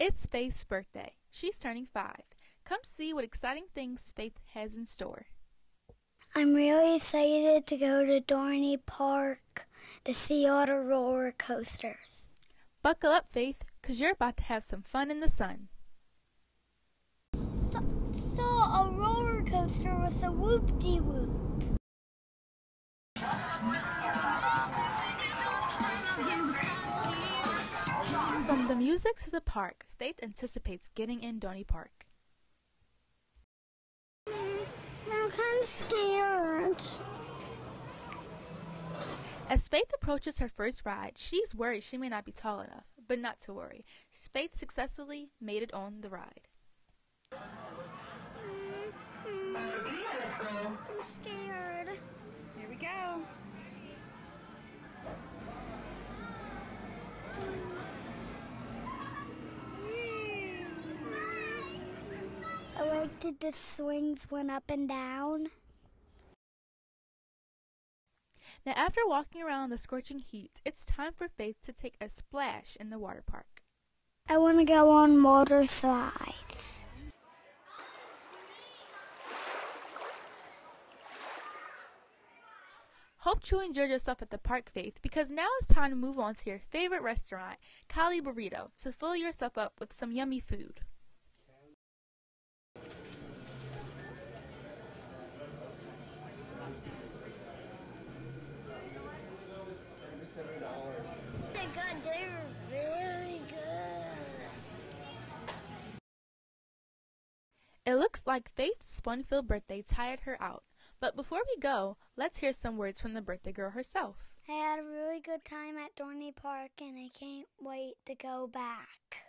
It's Faith's birthday. She's turning five. Come see what exciting things Faith has in store. I'm really excited to go to Dorney Park to see all the roller coasters. Buckle up, Faith, 'cause you're about to have some fun in the sun. So, saw a roller coaster with a whoop de whoop. From the music to the park, Faith anticipates getting in Dorney Park. I'm kind of scared. As Faith approaches her first ride, she's worried she may not be tall enough, but not to worry. Faith successfully made it on the ride. I liked it the swings went up and down. Now, after walking around the scorching heat, it's time for Faith to take a splash in the water park. I want to go on water slides. Hope you enjoyed yourself at the park, Faith, because now it's time to move on to your favorite restaurant, Cali Burrito, to fill yourself up with some yummy food. It looks like Faith's fun-filled birthday tired her out. But before we go, let's hear some words from the birthday girl herself. I had a really good time at Dorney Park and I can't wait to go back.